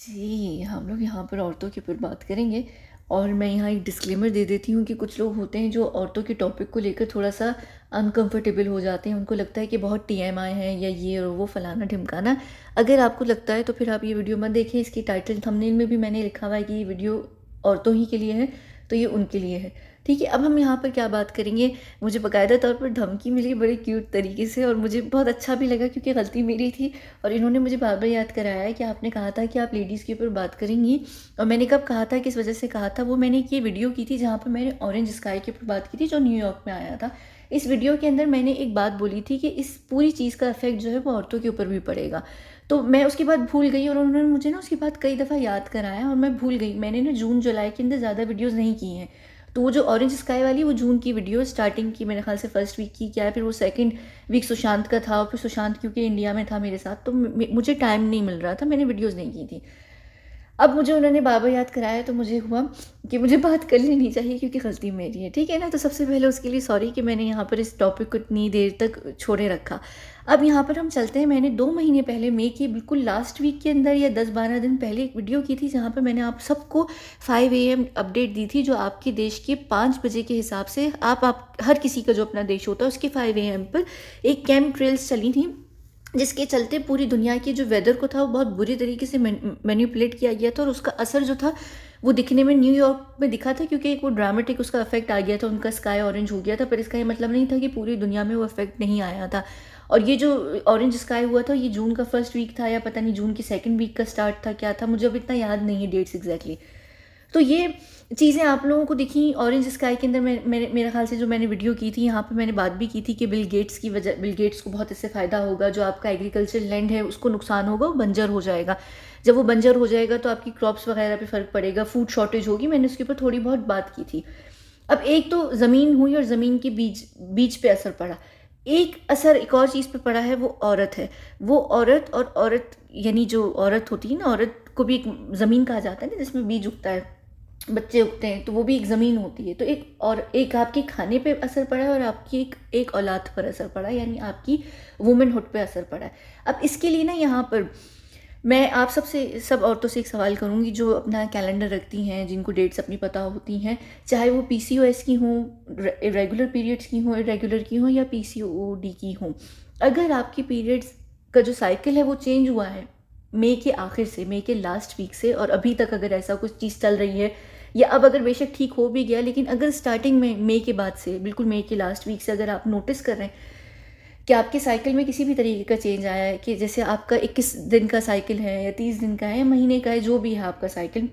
जी, हम लोग यहाँ पर औरतों के ऊपर बात करेंगे और मैं यहाँ एक डिस्क्लेमर दे देती हूँ कि कुछ लोग होते हैं जो औरतों के टॉपिक को लेकर थोड़ा-सा अनकंफर्टेबल हो जाते हैं। उनको लगता है कि बहुत टी एम आई है या ये और वो फलाना-ढिमकाना। अगर आपको लगता है तो फिर आप ये वीडियो मत देखें इसकी टाइटल थंबनेल में भी मैंने लिखा हुआ है कि ये वीडियो औरतों ही के लिए है, तो ये उनके लिए है। ठीक है, अब हम यहाँ पर क्या बात करेंगे, मुझे बाकायदा तौर पर धमकी मिली बड़े क्यूट तरीके से और मुझे बहुत अच्छा भी लगा क्योंकि गलती मेरी थी और इन्होंने मुझे बार-बार याद कराया है कि आपने कहा था कि आप लेडीज़ के ऊपर बात करेंगी और मैंने कब कहा था, किस वजह से कहा था, वो मैंने एक ये वीडियो की थी जहाँ पर मैंने ऑरेंज स्काई के ऊपर बात की थी जो न्यूयॉर्क में आया था। इस वीडियो के अंदर मैंने एक बात बोली थी कि इस पूरी चीज़ का इफ़ेक्ट जो है वो औरतों के ऊपर भी पड़ेगा। तो मैं उसके बाद भूल गई और उन्होंने मुझे ना उसके बाद कई दफ़ा याद कराया और मैं भूल गई। मैंने ना जून, जुलाई के अंदर ज़्यादा वीडियोज़ नहीं की हैं। तो वो जो ऑरेंज स्काई वाली, वो जून की वीडियो स्टार्टिंग की मेरे ख्याल से फ़र्स्ट वीक की, क्या है, फिर वो सेकंड वीक सुशांत का था और फिर सुशांत क्योंकि इंडिया में था मेरे साथ तो मुझे टाइम नहीं मिल रहा था, मैंने वीडियोज़ नहीं की थी। अब मुझे उन्होंने बाबा याद कराया तो मुझे हुआ कि मुझे बात कर लेनी चाहिए क्योंकि गलती मेरी है, ठीक है ना? तो सबसे पहले उसके लिए सॉरी कि मैंने यहाँ पर इस टॉपिक को इतनी देर तक छोड़े रखा। अब यहाँ पर हम चलते हैं। मैंने दो महीने पहले मे के बिल्कुल लास्ट वीक के अंदर या दस बारह दिन पहले एक वीडियो की थी जहाँ पर मैंने आप सबको फाइव ए एम अपडेट दी थी जो आपके देश के पाँच बजे के हिसाब से आप आप, हर किसी का जो अपना देश होता है उसके फाइव ए एम पर एक कैंप ट्रेल्स चली थी। जिसके चलते पूरी दुनिया की जो वेदर को था, वो बहुत बुरी तरीके से मैनिपुलेट किया गया था और उसका असर जो था, वो दिखने में न्यूयॉर्क में दिखा था क्योंकि एक वो ड्रामेटिक उसका इफ़ेक्ट आ गया था, उनका स्काई ऑरेंज हो गया था, पर इसका ये मतलब नहीं था कि पूरी दुनिया में वो इफ़ेक्ट नहीं आया था। और ये जो ऑरेंज स्काई हुआ था, ये जून का फ़र्स्ट वीक था या पता नहीं जून की सेकेंड वीक का स्टार्ट था, क्या था, मुझे अब इतना याद नहीं है डेट्स एग्जैक्टली तो ये चीज़ें आप लोगों को दिखी ऑरेंज स्काई के अंदर मैं मेरे मेरे ख्याल से जो मैंने वीडियो की थी, यहाँ पर मैंने बात भी की थी कि बिल गेट्स की वजह बिल गेट्स को बहुत इससे फ़ायदा होगा, जो आपका एग्रीकल्चर लैंड है, उसको नुकसान होगा, वो बंजर हो जाएगा। जब वो बंजर हो जाएगा तो आपकी क्रॉप्स वगैरह पे फ़र्क पड़ेगा फ़ूड शॉर्टेज होगी, मैंने उसके ऊपर थोड़ी बहुत बात की थी। अब एक तो ज़मीन हुई और ज़मीन के बीज बीज पे असर पड़ा। एक असर एक और चीज़ पे पड़ा है, वो औरत है। वो औरत और औरत, यानी जो औरत होती है ना, औरत को भी एक ज़मीन कहा जाता है ना, जिसमें बीज उगता है। बच्चे उगते हैं तो वो भी एक ज़मीन होती है। तो एक, और एक आपके खाने पे असर पड़ा है और आपकी एक एक औलाद पर असर पड़ा है, यानी आपकी वुमेनहुड पे असर पड़ा है। अब इसके लिए ना यहाँ पर मैं आप सबसे, सब औरतों से एक सवाल करूँगी जो अपना कैलेंडर रखती हैं, जिनको डेट्स अपनी पता होती हैं। चाहे वो पी की हों रेगुलर पीरियड्स की हों इरेगुलर की हों या पीसीओडी की हों, अगर आपकी पीरियड्स का जो साइकिल है वो चेंज हुआ है मई के आखिर से मई के लास्ट वीक से, और अभी तक अगर ऐसा कुछ चीज़ चल रही है या अब अगर बेशक ठीक हो भी गया, लेकिन अगर स्टार्टिंग में मई के बाद से, बिल्कुल मई के लास्ट वीक से अगर आप नोटिस कर रहे हैं, कि आपके साइकिल में किसी भी तरीके का चेंज आया है, कि जैसे आपका इक्कीस दिन का साइकिल है, या तीस दिन का है, या महीने का है, जो भी है आपका साइकिल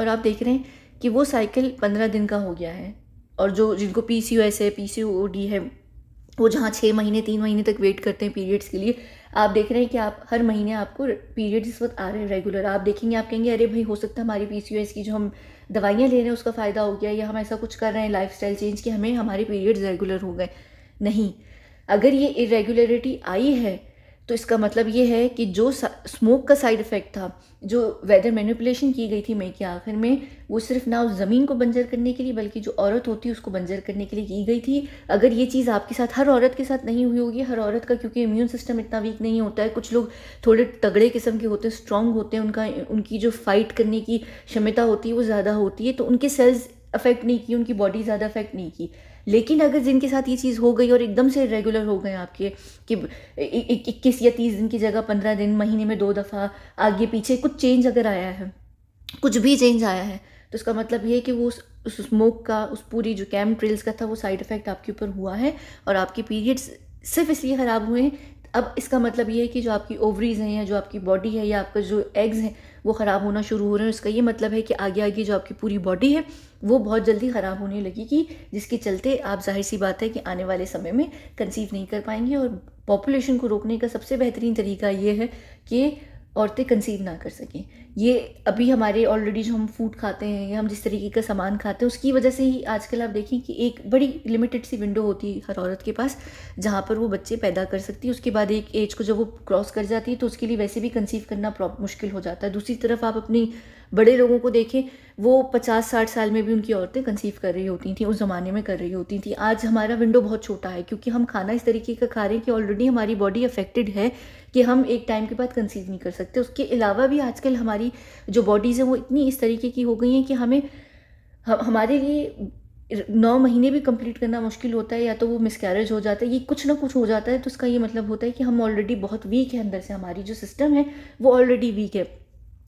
और आप देख रहे हैं कि वो साइकिल पंद्रह दिन का हो गया है, और जो जिनको पी सी एस है पी सी ओ डी है, वो जहाँ छः महीने, तीन महीने तक वेट करते हैं पीरियड्स के लिए आप देख रहे हैं कि आप हर महीने आपको पीरियड इस वक्त आ रहे हैं रेगुलर आप देखेंगे, आप कहेंगे, अरे भाई, हो सकता है हमारी पी की जो हम दवाइयाँ ले रहे हैं, उसका फ़ायदा हो गया, या हम ऐसा कुछ कर रहे हैं लाइफ चेंज कि हमें, हमारे पीरियड्स रेगुलर हो गए। नहीं। अगर ये इरेगुलरिटी आई है तो इसका मतलब ये है कि जो स्मोक का साइड इफ़ेक्ट था, जो वेदर मैनिपुलेशन की गई थी मई के आखिर में, वो सिर्फ़ ना उस ज़मीन को बंजर करने के लिए, बल्कि जो औरत होती है, उसको बंजर करने के लिए की गई थी। अगर ये चीज़ आपके साथ, हर औरत के साथ नहीं हुई होगी, हर औरत का, क्योंकि इम्यून सिस्टम इतना वीक नहीं होता है। कुछ लोग थोड़े तगड़े किस्म के होते हैं स्ट्रांग होते हैं, उनका, उनकी जो फाइट करने की क्षमता होती है, वो ज़्यादा होती है। तो उनके सेल्स अफेक्ट नहीं की, उनकी बॉडी ज़्यादा अफेक्ट नहीं की। लेकिन अगर जिनके साथ ये चीज़ हो गई और एकदम से रेगुलर हो गए आपके, कि इक्कीस या तीस दिन की जगह पंद्रह दिन, महीने में दो दफ़ा आगे पीछे कुछ चेंज अगर आया है, कुछ भी चेंज आया है तो इसका मतलब ये है कि वो उस उस स्मोक का, उस पूरी जो कैम ट्रेल्स का था, वो साइड इफ़ेक्ट आपके ऊपर हुआ है और आपके पीरियड्स सिर्फ़ इसलिए ख़राब हुए हैं। अब इसका मतलब ये है कि जो आपकी ओवरीज हैं या जो आपकी बॉडी है या आपका जो एग्स हैं वो ख़राब होना शुरू हो रहे हैं इसका ये मतलब है कि आगे आगे जो आपकी पूरी बॉडी है, वो बहुत जल्दी ख़राब होने लगेगी, जिसके चलते आप ज़ाहिर सी बात है कि आने वाले समय में कंसीव नहीं कर पाएँगे और पॉपुलेशन को रोकने का सबसे बेहतरीन तरीका ये है कि औरतें कंसीव ना कर सकें। ये अभी हमारे ऑलरेडी जो हम फ़ूड खाते हैं या हम जिस तरीके का सामान खाते हैं, उसकी वजह से ही आजकल आप देखें कि एक बड़ी लिमिटेड सी विंडो होती है हर औरत के पास, जहाँ पर वो बच्चे पैदा कर सकती है। उसके बाद एक एज को जब वो क्रॉस कर जाती है तो उसके लिए वैसे भी कंसीव करना मुश्किल हो जाता है। दूसरी तरफ़ आप अपनी बड़े लोगों को देखें, वो पचास साठ साल में भी उनकी औरतें कंसीव कर रही होती थी, उस ज़माने में कर रही होती थी। आज हमारा विंडो बहुत छोटा है, क्योंकि हम खाना इस तरीके का खा रहे हैं कि ऑलरेडी हमारी बॉडी अफेक्टेड है कि हम एक टाइम के बाद कंसीव नहीं कर सकते। उसके अलावा भी आजकल हमारी जो बॉडीज़ हैं वो इतनी इस तरीके की हो गई हैं कि हमें हमारे लिए नौ महीने भी कंप्लीट करना मुश्किल होता है या तो वो मिसकैरेज हो जाता है, ये कुछ ना कुछ हो जाता है तो उसका ये मतलब होता है कि हम ऑलरेडी बहुत वीक है अंदर से, हमारी जो सिस्टम है वो ऑलरेडी वीक है।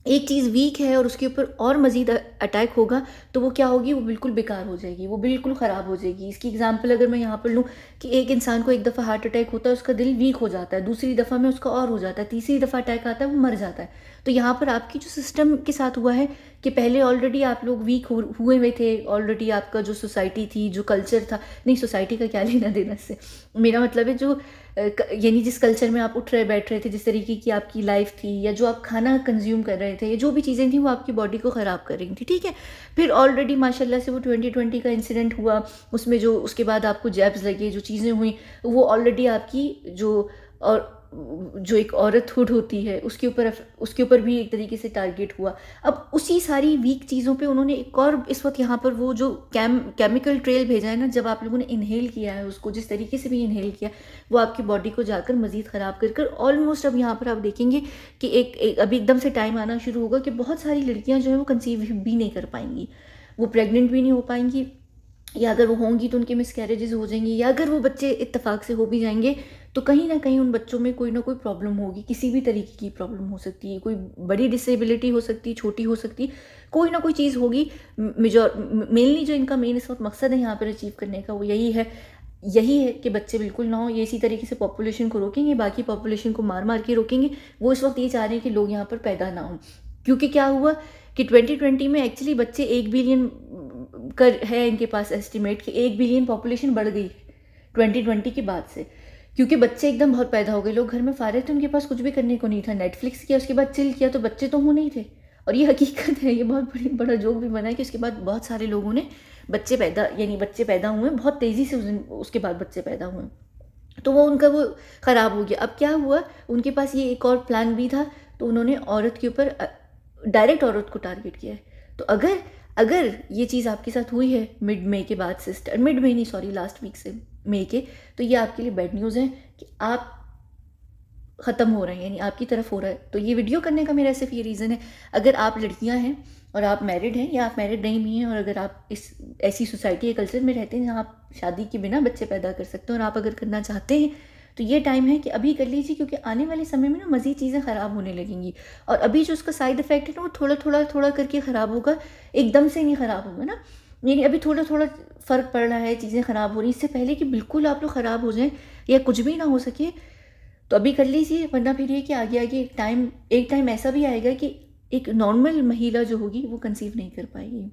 एक चीज़ वीक है और उसके ऊपर और मज़ीद अटैक होगा तो वो क्या होगी? वो बिल्कुल बेकार हो जाएगी, वो बिल्कुल ख़राब हो जाएगी। इसकी एग्जांपल अगर मैं यहाँ पर लूँ कि एक इंसान को एक दफ़ा हार्ट अटैक होता है, उसका दिल वीक हो जाता है, दूसरी दफ़ा में उसका और हो जाता है, तीसरी दफ़ा अटैक आता है, वो मर जाता है। तो यहाँ पर आपकी जो सिस्टम के साथ हुआ है कि पहले ऑलरेडी आप लोग वीक हुए हुए थे ऑलरेडी आपका जो सोसाइटी थी, जो कल्चर था, नहीं सोसाइटी का क्या लेना देना इससे? मेरा मतलब है जो यानी जिस कल्चर में आप उठ रहे, बैठ रहे थे, जिस तरीके की आपकी लाइफ थी, या जो आप खाना कंज्यूम कर रहे थे, या जो भी चीज़ें थी, वो आपकी बॉडी को ख़राब कर रही थी, ठीक है? फिर ऑलरेडी माशाल्लाह से वो ट्वेंटी ट्वेंटी का इंसिडेंट हुआ, उसमें जो, उसके बाद आपको जैब्स लगे, जो चीज़ें हुई, वो ऑलरेडी आपकी जो, और जो एक औरत हुड होती है उसके ऊपर उसके ऊपर भी एक तरीके से टारगेट हुआ। अब उसी सारी वीक चीज़ों पे उन्होंने एक और इस वक्त यहाँ पर वो जो कैम केमिकल ट्रेल भेजा है ना जब आप लोगों ने इनहेल किया है उसको जिस तरीके से भी इनहेल किया वो आपकी बॉडी को जाकर मज़ीद ख़राब कर कर ऑलमोस्ट अब यहाँ पर आप देखेंगे कि एक, एक अभी एकदम से टाइम आना शुरू होगा कि बहुत सारी लड़कियाँ जो हैं वो कंसीव भी नहीं कर पाएँगी। वो प्रेगनेंट भी नहीं हो पाएँगी या अगर वो होंगी तो उनके मिस कैरेजेस हो जाएँगी या अगर वो बच्चे इत्तेफाक से हो भी जाएँगे तो कहीं ना कहीं उन बच्चों में कोई ना कोई प्रॉब्लम होगी, किसी भी तरीके की प्रॉब्लम हो सकती है, कोई बड़ी डिसेबिलिटी हो सकती है छोटी हो सकती है कोई ना कोई चीज़ होगी। मेजोर मेनली जो इनका मेन इस वक्त मकसद है यहाँ पर अचीव करने का, वो यही है। यही है कि बच्चे बिल्कुल ना हो, ये इसी तरीके से पॉपुलेशन को रोकेंगे, बाकी पॉपुलेशन को मार मार के रोकेंगे। वो इस वक्त ये चाह रहे हैं कि लोग यहाँ पर पैदा ना हों। क्योंकि क्या हुआ कि 2020 में एक्चुअली बच्चे एक बिलियन कर, है इनके पास एस्टिमेट कि एक बिलियन पॉपुलेशन बढ़ गई 2020 के बाद से। क्योंकि बच्चे एकदम बहुत पैदा हो गए, लोग घर में फारे थे, उनके पास कुछ भी करने को नहीं था। नेटफ्लिक्स किया, उसके बाद चिल किया तो बच्चे तो हो नहीं थे। और ये हकीकत है, ये बहुत बड़ी, बड़ा जोक भी बना है कि उसके बाद बहुत सारे लोगों ने बच्चे पैदा, यानी बच्चे पैदा हुए बहुत तेज़ी से उस दिन, उसके बाद बच्चे पैदा हुए तो वो उनका वो ख़राब हो गया। अब क्या हुआ, उनके पास ये एक और प्लान भी था तो उन्होंने औरत के ऊपर डायरेक्ट औरत को टारगेट किया है। तो अगर अगर ये चीज़ आपके साथ हुई है मिड मे के बाद से मिड मे नहीं सॉरी लास्ट वीक से मे के तो ये आपके लिए बैड न्यूज़ है कि आप ख़त्म हो रहे हैं, यानी आपकी तरफ़ हो रहा है। तो ये वीडियो करने का मेरा सिर्फ़ ये रीज़न है। अगर आप लड़कियाँ हैं और आप मैरिड हैं, या आप मैरिड नहीं भी हैं, और अगर आप इस, ऐसी सोसाइटी या कल्चर में रहते हैं जहाँ आप शादी के बिना बच्चे पैदा कर सकते हैं और आप अगर करना चाहते हैं तो ये टाइम है कि अभी कर लीजिए, क्योंकि आने वाले समय में ना मज़ीद चीज़ें ख़राब होने लगेंगी। और अभी जो उसका साइड इफ़ेक्ट है ना, वो थोड़ा थोड़ा थोड़ा करके ख़राब होगा, एकदम से नहीं ख़राब होगा ना। यानी अभी थोड़ा थोड़ा फ़र्क पड़ रहा है, चीज़ें ख़राब हो रही इससे पहले कि बिल्कुल आप लोग ख़राब हो जाएँ या कुछ भी ना हो सके तो अभी कर लीजिए, वरना फिर ये कि आगे आगे एक टाइम एक टाइम ऐसा भी आएगा कि एक नॉर्मल महिला जो होगी वो कंसीव नहीं कर पाएगी।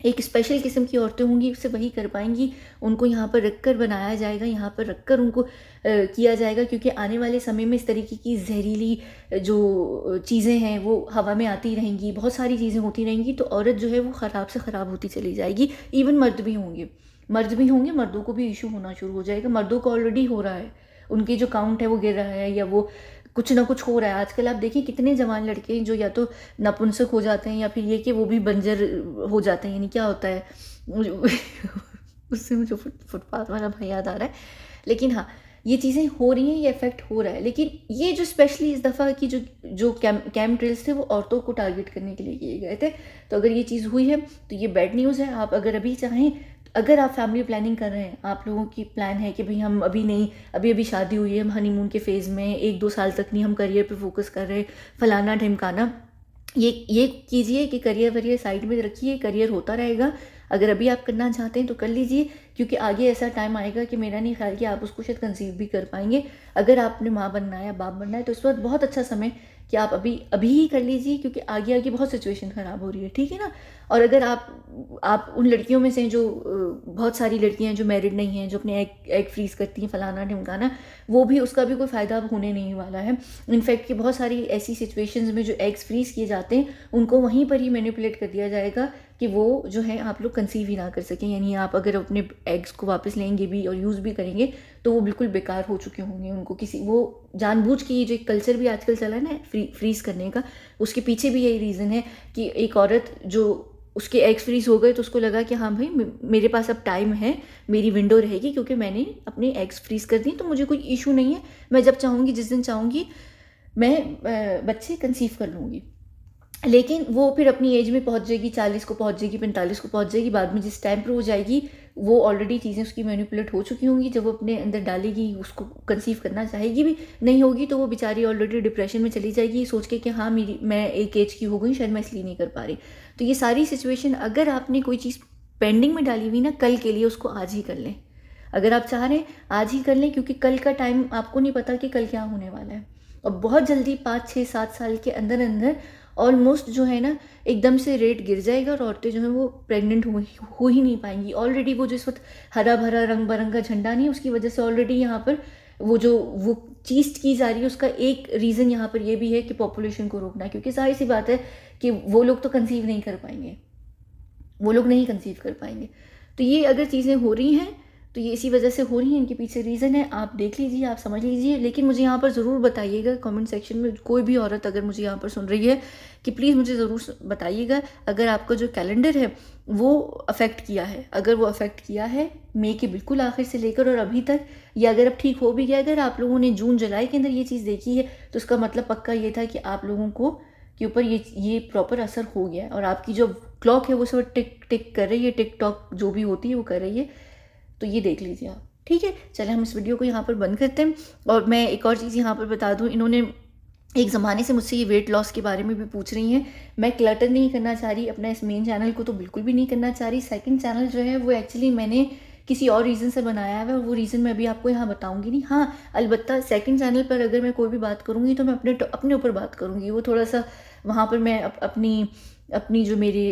एक स्पेशल किस्म की औरतें होंगी उससे वही कर पाएँगी। उनको यहाँ पर रख कर बनाया जाएगा यहाँ पर रख कर उनको आ, किया जाएगा क्योंकि आने वाले समय में इस तरीके की जहरीली जो चीज़ें हैं वो हवा में आती रहेंगी बहुत सारी चीज़ें होती रहेंगी तो औरत जो है वो ख़राब से ख़राब होती चली जाएगी। इवन मर्द भी होंगे। मर्द भी होंगे मर्दों को भी इशू होना शुरू हो जाएगा। मर्दों को ऑलरेडी हो रहा है। उनके जो काउंट है वो गिर रहा है या वो कुछ ना कुछ हो रहा है। आजकल आप देखिए कितने जवान लड़के हैं जो या तो नपुंसक हो जाते हैं या फिर ये कि वो भी बंजर हो जाते हैं, यानी क्या होता है? उससे मुझे फुटपाथ वाला भाई याद आ रहा है। लेकिन हाँ ये चीज़ें हो रही हैं, ये इफ़ेक्ट हो रहा है। लेकिन ये जो स्पेशली इस दफ़ा की जो जो कैम कैम ड्रिल्स थे, वो औरतों को टारगेट करने के लिए किए गए थे। तो अगर ये चीज़ हुई है तो ये बैड न्यूज़ है। आप अगर अभी चाहें अगर आप फैमिली प्लानिंग कर रहे हैं, आप लोगों की प्लान है कि भाई हम अभी नहीं, अभी अभी शादी हुई है, हम हनीमून के फ़ेज़ में, एक दो साल तक नहीं हम करियर पे फोकस कर रहे हैं फलाना ढिमकाना, ये ये कीजिए कि करियर वरियर साइड में रखिए करियर होता रहेगा। अगर अभी आप करना चाहते हैं तो कर लीजिए। क्योंकि आगे ऐसा टाइम आएगा कि मेरा नहीं ख्याल कि आप उसको शायद कंसीव भी कर पाएँगे। अगर आपने माँ बनना है या बाप बनना है तो इस वक्त बहुत अच्छा समय कि आप अभी अभी ही कर लीजिए क्योंकि आगे आगे बहुत सिचुएशन ख़राब हो रही है, ठीक है ना? और अगर आप आप उन लड़कियों में से जो बहुत सारी लड़कियाँ हैं जो मैरिड नहीं हैं, जो अपने एग एग फ्रीज करती हैं, फलाना ढमकाना, वो भी उसका भी कोई फ़ायदा होने नहीं वाला है। इनफैक्ट कि बहुत सारी ऐसी सिचुएशंस में जो एग्स फ्रीज किए जाते हैं, उनको वहीं पर ही मैनिपुलेट कर दिया जाएगा कि वो जो है आप लोग कंसीव ही ना कर सकें। यानी आप अगर अपने एग्स को वापस लेंगे भी और यूज़ भी करेंगे तो वो बिल्कुल बेकार हो चुके होंगे उनको। किसी वो जानबूझ के ये जो कल्चर भी आजकल चला है ना फ्री फ्रीज़ करने का, उसके पीछे भी यही रीज़न है कि एक औरत जो उसके एग्स फ्रीज हो गए तो उसको लगा कि हाँ भाई मेरे पास अब टाइम है, मेरी विंडो रहेगी, क्योंकि मैंने अपने एग्स फ्रीज कर दिए तो मुझे कोई इशू नहीं है। मैं जब चाहूँगी, जिस दिन चाहूँगी, मैं बच्चे कंसीव कर लूँगी। लेकिन वो फिर अपनी एज में पहुँच जाएगी, चालीस को पहुँच जाएगी, पैंतालीस को पहुँच जाएगी, बाद में जिस टाइम पर हो जाएगी, वो ऑलरेडी चीज़ें उसकी मैनिपुलेट हो चुकी होंगी। जब वो अपने अंदर डालेगी, उसको कंसीव करना चाहेगी भी नहीं होगी तो वो बेचारी ऑलरेडी डिप्रेशन में चली जाएगी। सोच के कि हाँ मेरी, मैं एक एज की हो गई, शायद मैं इसलिए नहीं कर पा रही। तो ये सारी सिचुएशन अगर आपने कोई चीज़ पेंडिंग में डाली हुई ना, कल के लिए उसको आज ही कर लें। अगर आप चाह रहे हैं, आज ही कर लें, क्योंकि कल का टाइम आपको नहीं पता कि कल क्या होने वाला है। और बहुत जल्दी पाँच छः सात साल के अंदर अंदर ऑलमोस्ट जो है ना, एकदम से रेट गिर जाएगा और औरतें जो है वो प्रेग्नेंट हो हो, ही नहीं पाएँगी। ऑलरेडी वो जो इस वक्त हरा भरा, रंग बिरंगा झंडा नहीं उसकी वजह से ऑलरेडी यहाँ पर वो जो, वो चीज़ की जा रही है, उसका एक रीज़न यहाँ पर ये भी है कि पॉपुलेशन को रोकना क्योंकि सारी सी बात है कि वो लोग तो कंसीव नहीं कर पाएँगे। वो लोग नहीं कंसीव कर पाएँगे। तो ये अगर चीज़ें हो रही हैं तो ये इसी वजह से हो रही है, इनके पीछे रीज़न है। आप देख लीजिए, आप समझ लीजिए। लेकिन मुझे यहाँ पर ज़रूर बताइएगा कमेंट सेक्शन में कोई भी औरत अगर मुझे यहाँ पर सुन रही है कि प्लीज़ मुझे ज़रूर बताइएगा, अगर आपका जो कैलेंडर है, वो अफेक्ट किया है। अगर वो अफेक्ट किया है मई के बिल्कुल आखिर से लेकर और अभी तक, या अगर अब ठीक हो भी गया, अगर आप लोगों ने जून जुलाई के अंदर ये चीज़ देखी है तो उसका मतलब पक्का ये था कि आप लोगों को, के ऊपर ये ये प्रॉपर असर हो गया है। और आपकी जो क्लॉक है, वो सब टिक टिक कर रही है टिक टॉक जो भी होती है, वो कर रही है। तो ये देख लीजिए आप। ठीक है? चले हम इस वीडियो को यहाँ पर बंद करते हैं और मैं एक और चीज़ यहाँ पर बता दूँ, इन्होंने एक ज़माने से मुझसे ये वेट लॉस के बारे में भी पूछ रही हैं। मैं क्लटर नहीं करना चाह रही, अपना इस मेन चैनल को तो बिल्कुल भी नहीं करना चाह रही। सेकंड चैनल जो है, वो एक्चुअली मैंने किसी और रीज़न से बनाया है वो रीज़न मैं अभी आपको यहाँ बताऊँगी नहीं। हाँ अलबत्त सेकंड चैनल पर अगर मैं कोई भी बात करूँगी तो मैं अपने अपने ऊपर बात करूँगी। वो थोड़ा सा वहाँ पर मैं अप, अपनी अपनी जो मेरे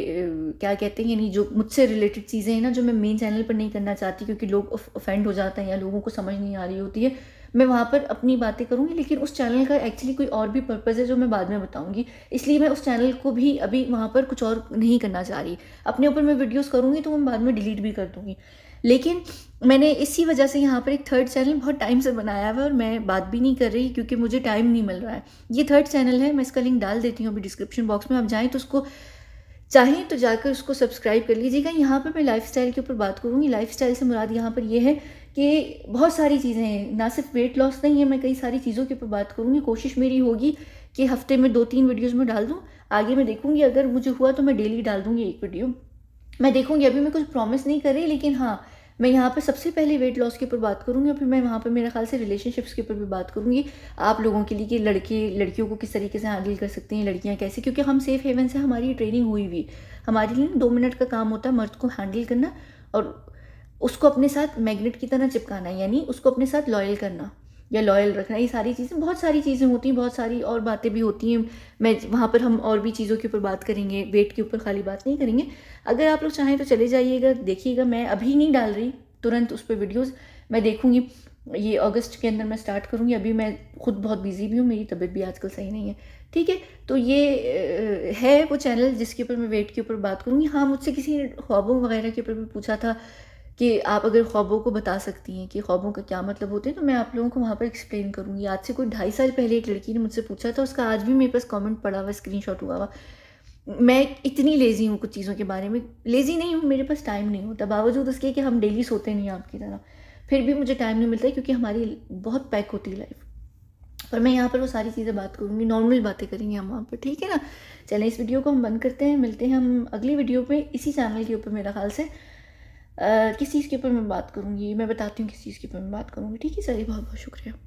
क्या कहते हैं यानी जो मुझसे रिलेटेड चीज़ें हैं ना जो मैं मेन चैनल पर नहीं करना चाहती क्योंकि लोग ऑफेंड हो जाते हैं या लोगों को समझ नहीं आ रही होती है मैं वहाँ पर अपनी बातें करूँगी लेकिन उस चैनल का एक्चुअली कोई और भी पर्पज़ है जो मैं बाद में बताऊँगी। इसलिए मैं उस चैनल को भी अभी वहाँ पर कुछ और नहीं करना चाह रही। अपने ऊपर मैं वीडियोज़ करूँगी तो मैं बाद में डिलीट भी कर दूँगी। लेकिन मैंने इसी वजह से यहाँ पर एक थर्ड चैनल बहुत टाइम से बनाया हुआ है और मैं बात भी नहीं कर रही क्योंकि मुझे टाइम नहीं मिल रहा है। ये थर्ड चैनल है, मैं इसका लिंक डाल देती हूँ अभी डिस्क्रिप्शन बॉक्स में। आप जाएँ तो उसको चाहें तो जाकर उसको सब्सक्राइब कर लीजिएगा। यहाँ पर मैं लाइफ के ऊपर बात करूँगी। लाइफ से मुराद यहाँ पर यह है कि बहुत सारी चीज़ें हैं। ना सिर्फ़ वेट लॉस नहीं है, मैं कई सारी चीज़ों के ऊपर बात करूँगी। कोशिश मेरी होगी कि हफ़्ते में दो तीन वीडियोज़ में डाल दूँ। आगे मैं देखूँगी, अगर मुझे हुआ तो मैं डेली डाल दूँगी एक वीडियो मैं देखूँगी, अभी मैं कुछ प्रॉमिस नहीं कर रही, लेकिन हाँ मैं यहाँ पर सबसे पहले वेट लॉस के ऊपर बात करूँगी और फिर मैं वहाँ पर मेरे ख्याल से रिलेशनशिप्स के ऊपर भी बात करूँगी। आप लोगों के लिए कि लड़के, लड़कियों को किस तरीके से हैंडल कर सकते हैं, लड़कियाँ कैसे? क्योंकि हम सेफ़ हेवन से हमारी ट्रेनिंग हुई हुई हमारे लिए दो मिनट का काम होता है मर्द को हैंडल करना और उसको अपने साथ मैग्नेट की तरह चिपकाना, यानी उसको अपने साथ लॉयल करना। या लॉयल रखना, ये सारी चीज़ें, बहुत सारी चीज़ें होती हैं, बहुत सारी और बातें भी होती हैं। मैं वहाँ पर हम और भी चीज़ों के ऊपर बात करेंगे वेट के ऊपर खाली बात नहीं करेंगे। अगर आप लोग चाहें तो चले जाइएगा, देखिएगा, मैं अभी नहीं डाल रही, तुरंत उस पर वीडियोज़ मैं देखूँगी। ये अगस्त के अंदर मैं स्टार्ट करूँगी, अभी मैं खुद बहुत बिज़ी भी हूँ, मेरी तबीयत भी आजकल सही नहीं है। ठीक है? तो ये है वो चैनल जिसके ऊपर मैं वेट के ऊपर बात करूँगी। हाँ मुझसे किसी ने ख्वाबों वगैरह के ऊपर भी पूछा था कि आप अगर ख्वाबों को बता सकती हैं कि ख्वाबों का क्या मतलब होते हैं तो मैं आप लोगों को वहाँ पर एक्सप्लेन करूँगी। आज से कोई ढाई साल पहले एक लड़की ने मुझसे पूछा था, उसका आज भी मेरे पास कमेंट पड़ा हुआ स्क्रीन हुआ हुआ। मैं इतनी लेज़ी हूँ कुछ चीज़ों के बारे में। लेज़ी नहीं हूँ, मेरे पास टाइम नहीं होता। बावजूद उसके कि हम डेली सोते नहीं आपकी तरह। फिर भी मुझे टाइम नहीं मिलता क्योंकि हमारी बहुत पैक होती है लाइफ पर मैं यहाँ पर वो सारी चीज़ें बात करूँगी नॉर्मल बातें करेंगे हम वहाँ पर, ठीक है ना? चलें, इस वीडियो को हम बंद करते हैं, मिलते हैं हम अगली वीडियो में इसी चैनल के ऊपर मेरा ख्याल से। किस चीज़ के ऊपर मैं बात करूँगी? मैं बताती हूँ किस चीज़ के ऊपर मैं बात करूँगी। ठीक है, सर बहुत बहुत शुक्रिया।